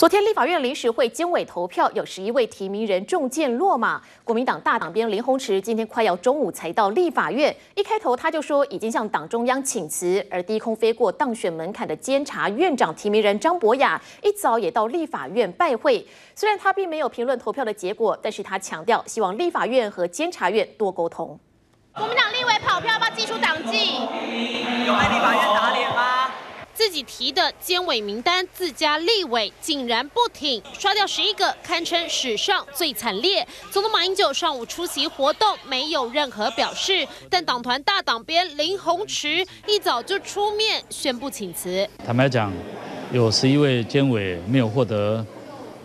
昨天立法院临时会监委投票，有十一位提名人中箭落马。国民党大党鞭林鸿池今天快要中午才到立法院，一开头他就说已经向党中央请辞。而低空飞过当选门槛的监察院长提名人张博雅一早也到立法院拜会。虽然他并没有评论投票的结果，但是他强调希望立法院和监察院多沟通。国民党立委跑票要不要技术提的监委名单，自家立委竟然不挺，刷掉十一个，堪称史上最惨烈。总统马英九上午出席活动，没有任何表示，但党团大党编林鸿池一早就出面宣布请辞。坦白讲，有十一位监委没有获得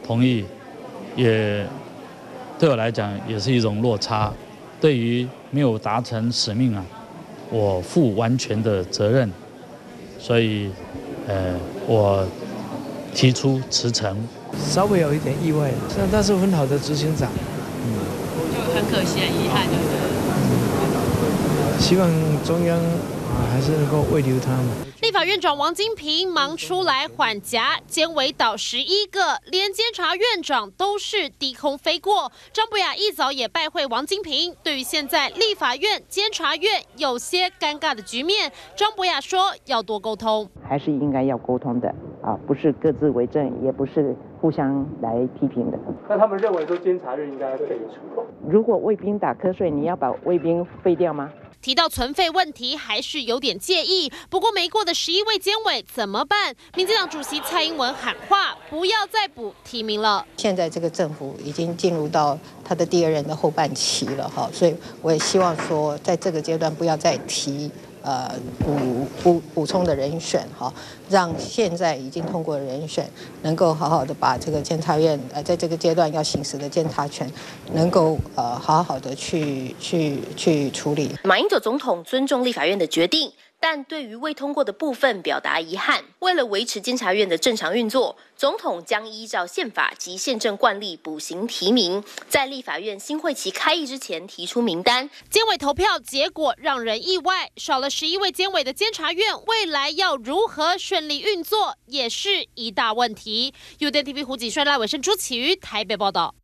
同意，也对我来讲也是一种落差。对于没有达成使命啊，我负完全的责任。所以，呃，我提出辞呈，稍微有一点意外，但但是很好的执行长，嗯，就很可惜，遗憾，对不对？希望中央。还是能够慰留他们。立法院长王金平忙出来缓颊，监委倒十一个，连监察院长都是低空飞过。张博雅一早也拜会王金平，对于现在立法院、监察院有些尴尬的局面，张博雅说要多沟通，还是应该要沟通的啊，不是各自为政，也不是互相来批评的。那他们认为说监察院应该废除，如果卫兵打瞌睡，你要把卫兵废掉吗？提到存废问题，还是有点介意。不过没过的十一位监委怎么办？民进党主席蔡英文喊话，不要再补提名了。现在这个政府已经进入到他的第二任的后半期了，哈，所以我也希望说，在这个阶段不要再提。呃，补补补充的人选哈，让现在已经通过的人选能够好好的把这个监察院呃，在这个阶段要行使的监察权，能够呃好好的去去去处理。马英九总统尊重立法院的决定。但对于未通过的部分表达遗憾。为了维持监察院的正常运作，总统将依照宪法及宪政惯例补行提名，在立法院新会期开议之前提出名单。监委投票结果让人意外，少了十一位监委的监察院，未来要如何顺利运作，也是一大问题。UDTV 胡锦帅、赖伟生、朱启瑜台北报道。